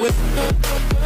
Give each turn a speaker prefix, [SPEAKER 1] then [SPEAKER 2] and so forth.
[SPEAKER 1] with